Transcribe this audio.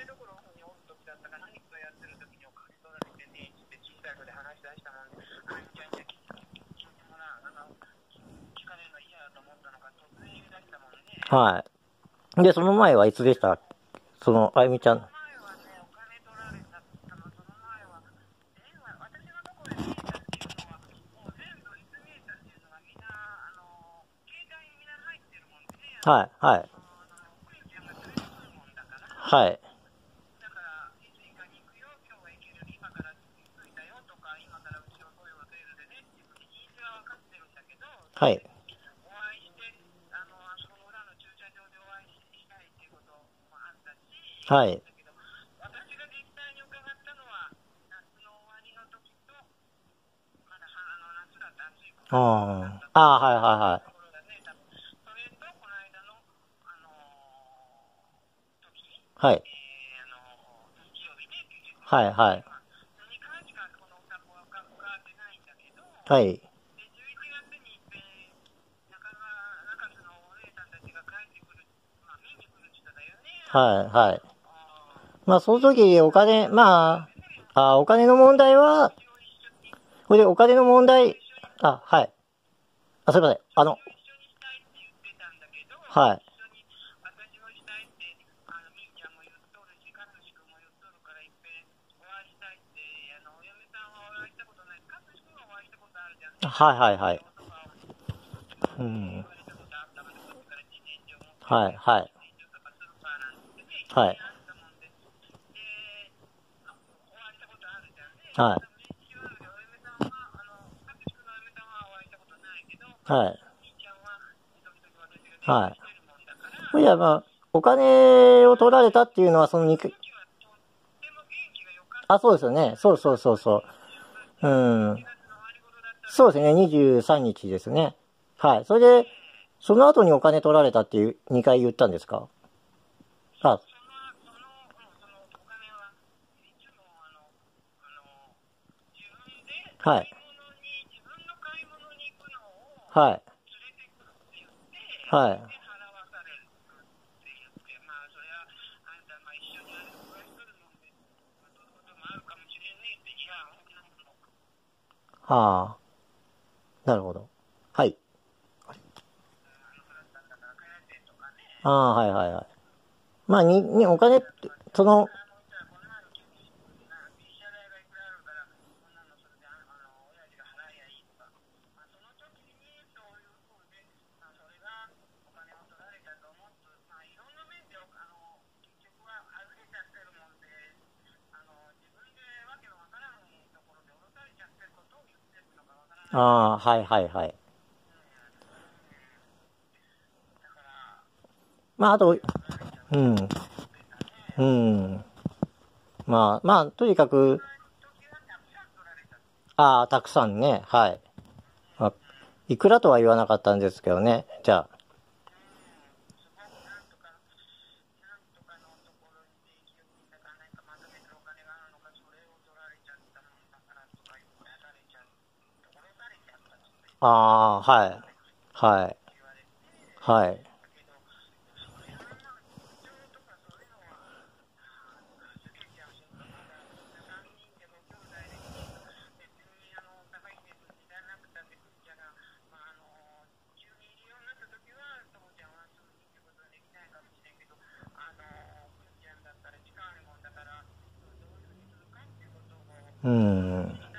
台所におる時だったか何かやってる時にお金取られてねって小さい声で話し出したもんで、あいちゃんじゃ聞いてもらう、あの、聞かれるの嫌だと思ったのか突然言い出したもんね。はい。で、その前はいつでした？その、あゆみちゃん。はね、お金取らりの時と、まだはい。ああ、あ、はい、はい、はい。はい、はい、はい。はいんだけど、はい。で11月に一遍、中川中洲のお姉さんたちが帰ってくる、まあ、見に来るって言っただよね。はい、はい。まあ、その時、お金、まあ、あお金の問題は、これでお金の問題、あ、はい。あ、すいません。あの、はい。はいはいはい。うん。はいはい。自然上とかするかなんてね、はい。はい。はい。はい。いや、まあ、お金を取られたっていうのは、その肉、あ、そうですよね。そうそうそうそう。うん。そうですね。23日ですね。はい。それで、その後にお金取られたっていう、2回言ったんですか？あ、その、その、うんそのお金はいつもあの、あの、自分ではい、はい。はい、あ、あ、はあ。なるほど。はい。ああ、はいはいはい。まあ、に、に、お金って、その、ああ、はいはいはい。まあ、あと、うん。うん。まあ、まあ、とにかく、ああ、たくさんね、はい。あ、いくらとは言わなかったんですけどね。じゃあ、ああ、はい。はい。はい。うん。